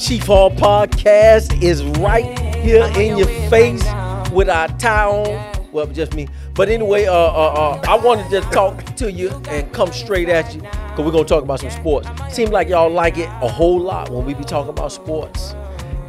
Chief Hall podcast is right here in your face with our tie on. Well, just me. But anyway, uh, uh, uh, I wanted to talk to you and come straight at you because we're gonna talk about some sports. Seems like y'all like it a whole lot when we be talking about sports,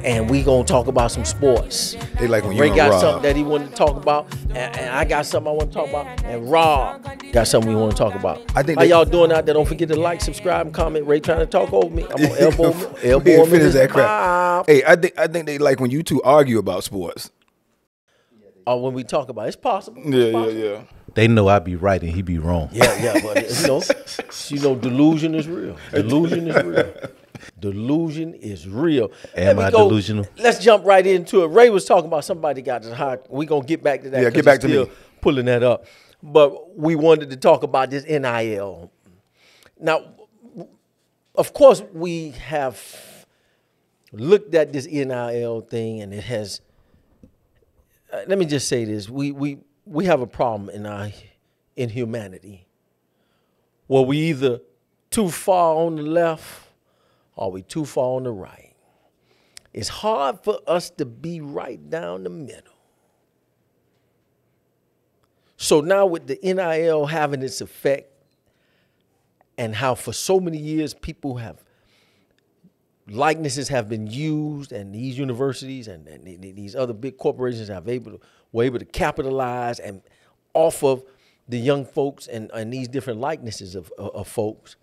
and we gonna talk about some sports. They like when you Ray and got Rob. something that he wanted to talk about, and, and I got something I want to talk about, and Rob got something we want to talk about. I think how they- y'all doing out there? Don't forget to like, subscribe, and comment. Ray trying to talk over me. I'm gonna elbow, me- We elbow ain't him in that crap. mouth. Hey, I think I think they like when you two argue about sports. Or when we talk about it. it's possible. It's Yeah, yeah, possible. yeah. They know I be right and he be wrong. Yeah, yeah, but you know, you know, delusion is real. Delusion is real. Delusion is real. Am Let me I go- delusional? Let's jump right into it. Ray was talking about somebody got this high. We gonna get back to that. Yeah, get back to still me. Pulling that up, but we wanted to talk about this NIL. Now, of course, we have looked at this NIL thing, and it has. uh, let me just say this: we we we have a problem in our in humanity, where we either too far on the left or we too far on the right. It's hard for us to be right down the middle. So now with the NIL having its effect, and how for so many years people have likenesses have been used, and these universities and, and th- th- these other big corporations have able to, were able to capitalize and off of the young folks and, and these different likenesses of, of, of folks.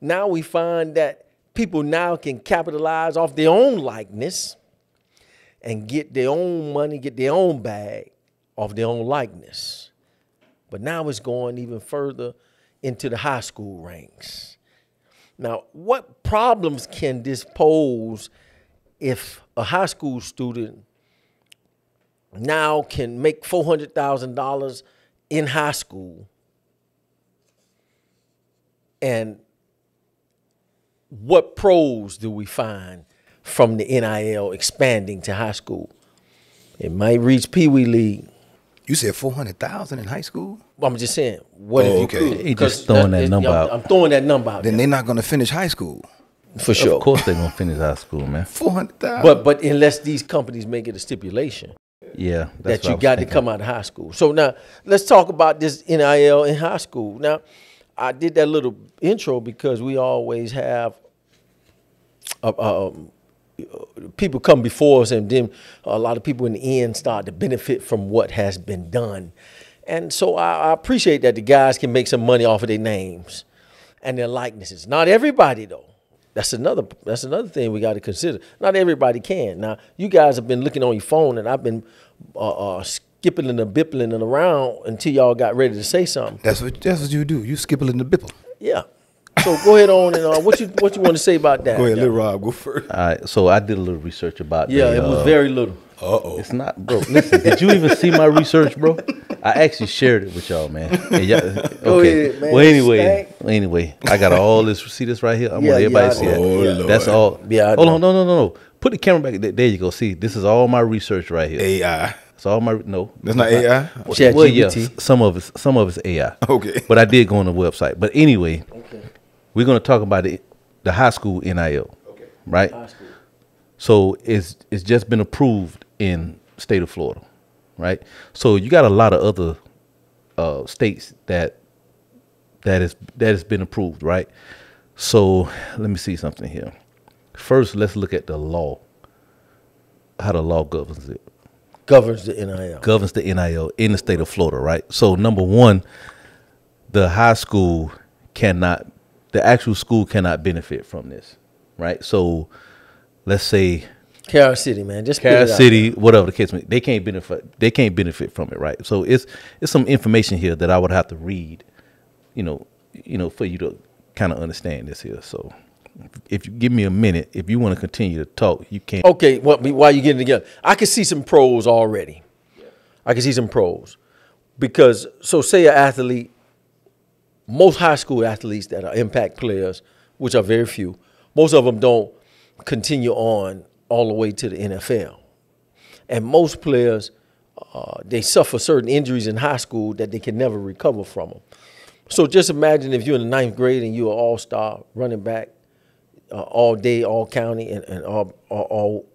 Now we find that people now can capitalize off their own likeness and get their own money, get their own bag off their own likeness. But now it's going even further into the high school ranks. Now, what problems can this pose if a high school student now can make $400,000 in high school and what pros do we find from the NIL expanding to high school? It might reach Pee Wee League. You said four hundred thousand in high school. I'm just saying, what Oh, if you okay. could? He just 'Cause throwing that number out. I'm throwing that number out Then they're not gonna finish high school. for sure. Of course they're gonna finish high school, man. Four hundred thousand. But but unless these companies make it a stipulation Yeah, that that's what you was got to come out of high school. So now let's talk about this NIL in high school. Now, I did that little intro because we always have uh, um, people come before us, and then a lot of people in the end start to benefit from what has been done. And so I, I appreciate that the guys can make some money off of their names and their likenesses. Not everybody though. That's another that's another thing we got to consider. Not everybody can. Now you guys have been looking on your phone, and I've been uh, uh, skipping and bippling and around until y'all got ready to say something. that's what that's what you do. You skipple in the bipple. Yeah. So go ahead on and uh, what you what you want to say about that? Go ahead, let Rob go first. All right, so I did a little research about. Yeah, the, it was uh, very little. Uh oh. It's not, bro. Listen, did you even see my research, bro? I actually shared it with y'all, man. And y'all- Go okay. ahead, man. Well, anyway, Stank. anyway, I got all this. See this right here? I'm Yeah, gonna everybody yeah, see I it. know. Oh, That's all. Yeah, I Hold know. on, no, no, no, no. Put the camera back. There there you go. See, this is all my research right here. AI. It's all my no. That's not AI. Chat well, yeah, GPT. s- some of it's some of it's AI. Okay. But I did go on the website. But anyway, we're gonna talk about the the high school NIL. Okay. Right. So it's it's just been approved in state of Florida, right? So you got a lot of other uh, states that that is that has been approved, right? So let me see something here. First, let's look at the law. How the law governs it Governs the NIL. governs the NIL in the state of Florida, right? So number one, the high school cannot, the actual school cannot benefit from this, right? So let's say Carol City, man. Just out. City, whatever the case may, they can't benefit. They can't benefit from it, right? So it's it's some information here that I would have to read, you know, you know, for you to kind of understand this here. So if you give me a minute, if you want to continue to talk, you can. Okay, well, while you getting together, I can see some pros already. I can see some pros because so say an athlete, most high school athletes that are impact players, which are very few, most of them don't continue on all the way to the NFL, and most players uh, they suffer certain injuries in high school that they can never recover from them. So just imagine if you're in the ninth grade and you're an all-star running back, uh, all day, all county, and, and all, all all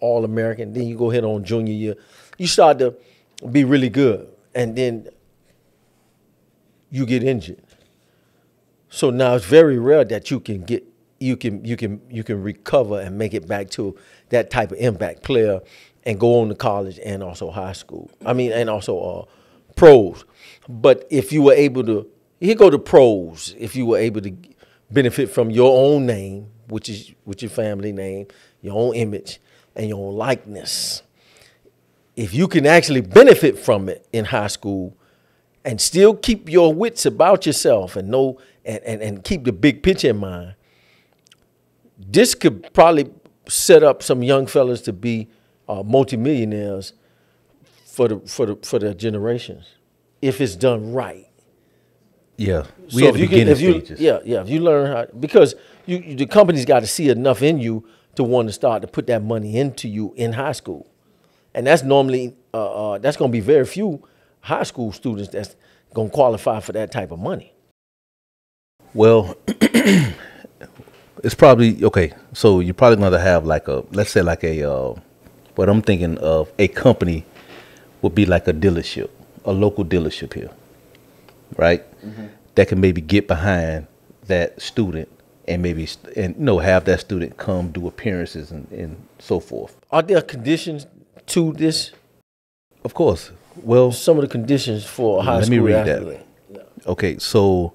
all American. Then you go ahead on junior year, you start to be really good, and then you get injured. So now it's very rare that you can get you can you can you can recover and make it back to that type of impact player and go on to college and also high school. I mean, and also uh, pros. But if you were able to, here go to pros. If you were able to benefit from your own name, which is which your family name, your own image, and your own likeness. If you can actually benefit from it in high school and still keep your wits about yourself and know and, and, and keep the big picture in mind, this could probably set up some young fellas to be uh, multimillionaires for the for the for their generations if it's done right. Yeah, we So if you can- if you- stages. Yeah, yeah. If you learn how, because you, you the company's got to see enough in you to want to start to put that money into you in high school, and that's normally uh, uh, that's going to be very few high school students that's going to qualify for that type of money. Well, it's probably okay. So you're probably going to have like a, let's say like a, uh, what I'm thinking of a company would be like a dealership, a local dealership here, right? That can maybe get behind that student and maybe and you know have that student come do appearances and, and so forth. Are there conditions to this? Of course. Well, Some of the conditions for high Let school me read that. athlete. Okay, so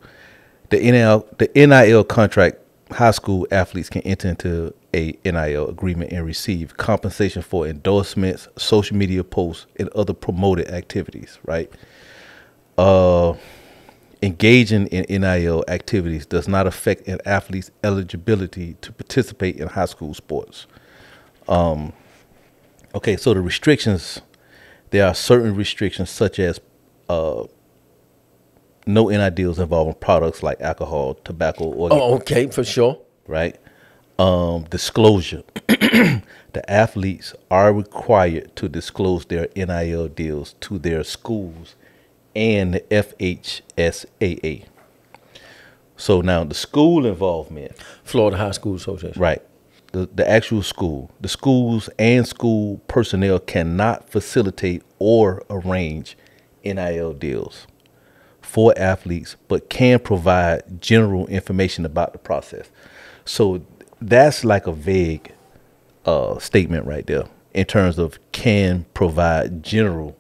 the NIL the NIL contract high school athletes can enter into a NIL agreement and receive compensation for endorsements, social media posts, and other promoted activities, right? Uh engaging in NIL activities does not affect an athlete's eligibility to participate in high school sports. Um okay, so the restrictions there are certain restrictions such as uh no NIL deals involving products like alcohol, tobacco, or Oh, okay, for sure. right? Um, disclosure. the athletes are required to disclose their NIL deals to their schools and the FHSAA. So now the school involvement, Florida High School Association. right? The the actual school, the schools and school personnel cannot facilitate or arrange NIL deals for athletes, but can provide general information about the process. So that's like a vague uh, statement right there in terms of can provide general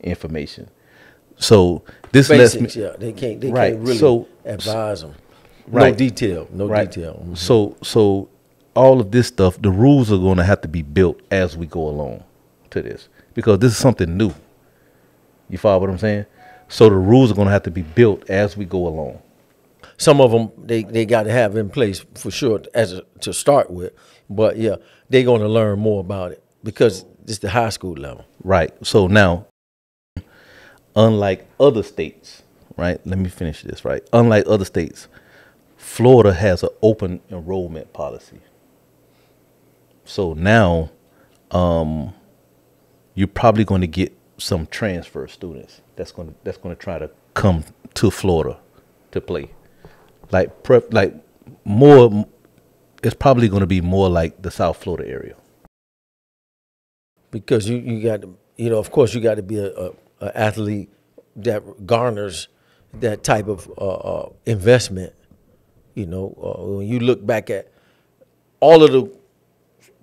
information. So this Basics, lets me yeah. They can't. They Right, can't really so- advise them. right. No detail. No right. detail. Mhm. So so all of this stuff, the rules are going to have to be built as we go along to this because this is something new. You follow what I'm saying? So the rules are going to have to be built as we go along. Some of them they, they got to have in place for sure as a, to start with. But yeah, they're going to learn more about it because it's the high school level. Right. So now, unlike other states, right? Let me finish this, right? Unlike other states, Florida has an open enrollment policy. So now, um, you're probably going to get some transfer students that's going to that's going to try to come to Florida to play. Like prep, like more. It's probably going to be more like the South Florida area. because you, you got to you know of course you got to be a, a, a athlete that garners that type of uh, uh, investment. You know uh, when you look back at all of the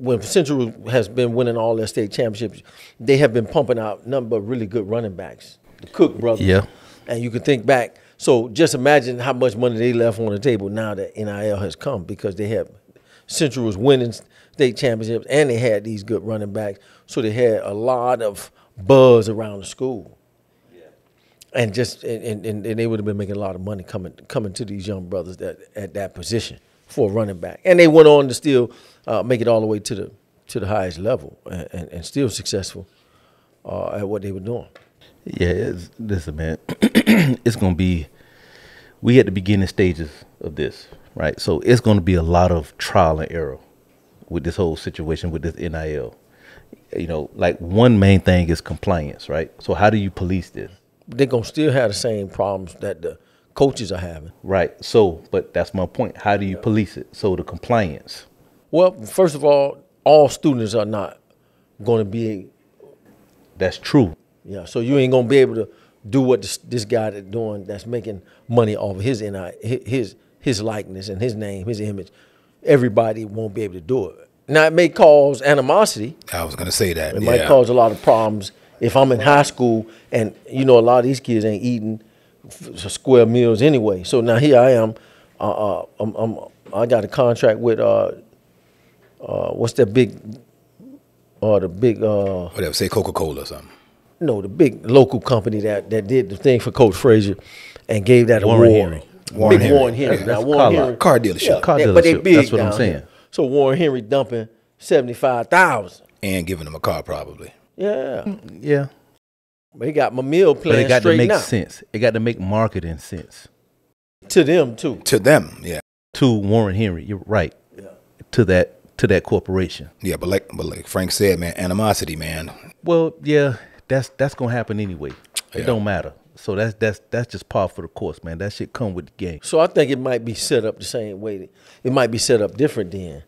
when Central has been winning all their state championships, they have been pumping out number of really good running backs. The Cook brothers. Yeah. And you can think back. So just imagine how much money they left on the table now that NIL has come because they have Central was winning state championships and they had these good running backs. So they had a lot of buzz around the school. And just and, and, and they would have been making a lot of money coming coming to these young brothers that at that position for a running back. And they went on to still uh, make it all the way to the to the highest level and, and, and still successful uh, at what they were doing. Yeah, listen, man, it's gonna be. We at the beginning stages of this, right? So it's gonna be a lot of trial and error with this whole situation with this NIL. You know, like one main thing is compliance, right? So how do you police this? they're gonna still have the same problems that the coaches are having. Right. So, but that's my point. How do you police it? So the compliance. Well, first of all, all students are not going to be That's true. Yeah, so you ain't gonna be able to do what this, this guy that doing that's making money off of his NI, his his likeness and his name, his image. Everybody won't be able to do it. Now it may cause animosity. I was gonna say that. It yeah. might cause a lot of problems if I'm in high school and you know a lot of these kids ain't eating f- square meals anyway. So now here I am. Uh, uh, I'm, I'm, I got a contract with uh, uh, what's that big, uh, the big uh, Whatever. Say Coca Cola or something. no, the big local company that, that did the thing for Coach Frazier and gave that Warren award. Henry. Warren big Henry. Warren Henry. That's- now, Warren car Henry. Car dealership. Car yeah, but they dealership. big That's what I'm saying. here. So Warren Henry dumping seventy five thousand. And giving them a car probably. Yeah, Yeah. But he got my meal But plan it got to make now sense. It got to make marketing sense. to them too. To them, yeah. To Warren Henry, you're right. Yeah. To that to that corporation. Yeah, but like but like Frank said, man, animosity, man. Well, yeah, that's that's gonna happen anyway. It Yeah. don't matter. So that's that's that's just par for the course, man. That shit come with the game. So I think it might be set up the same way. It might be set up different than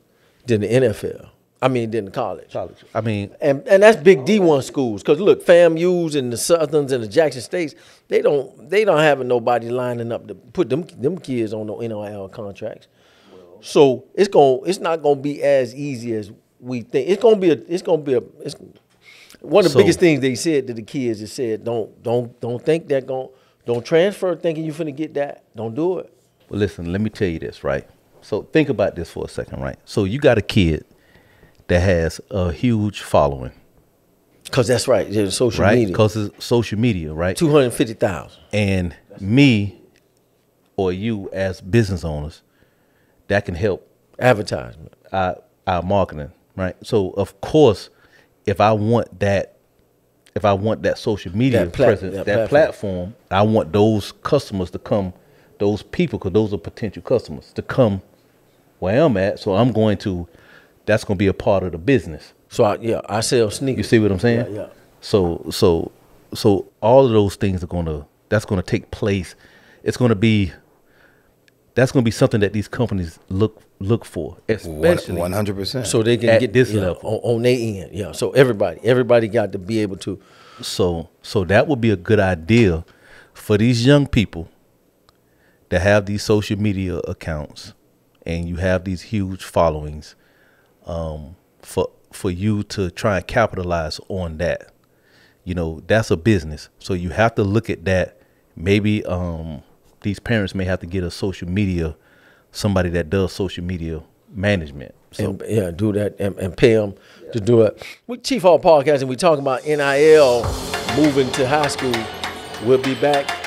than the NFL. I mean, than the college. College. I mean, and and that's big D one schools. Cause look, FAMU's and the Southerns and the Jackson States, they don't they don't have nobody lining up to put them them kids on no NIL contracts. So it's going it's not gonna be as easy as we think. It's gonna be a it's gonna be a it's one of the So- biggest things they said to the kids is said don't don't don't think that going don't transfer thinking you're finna get that. Don't do it. well, listen. Let me tell you this, right? So think about this for a second, right? So you got a kid that has a huge following, Cause that's right. Social right? media. Because it's social media, right? Two hundred fifty thousand. and me or you as business owners that can help Advertisement. our, our marketing right so of course if i want that if i want that social media That presence that that, platform. platform. i want those customers to come those people because those are potential customers to come where i'm at so i'm going to that's going to be a part of the business So I, yeah, I sell sneakers. you see what i'm saying Yeah, yeah. so so so all of those things are gonna that's gonna take place. It's gonna be that's gonna be something that these companies look look for, especially One hundred percent. so they can At get this yeah, level. on, on their end. Yeah. So everybody, everybody got to be able to. so so that would be a good idea for these young people that have these social media accounts and you have these huge followings um, for for you to try and capitalize on that. You know, that's a business. So you have to look at that. Maybe um, these parents may have to get a social media somebody that does social media management. So and, yeah, do that and, and pay them to do it. We Chief Hall Podcast, and we talking about NIL moving to high school. We'll be back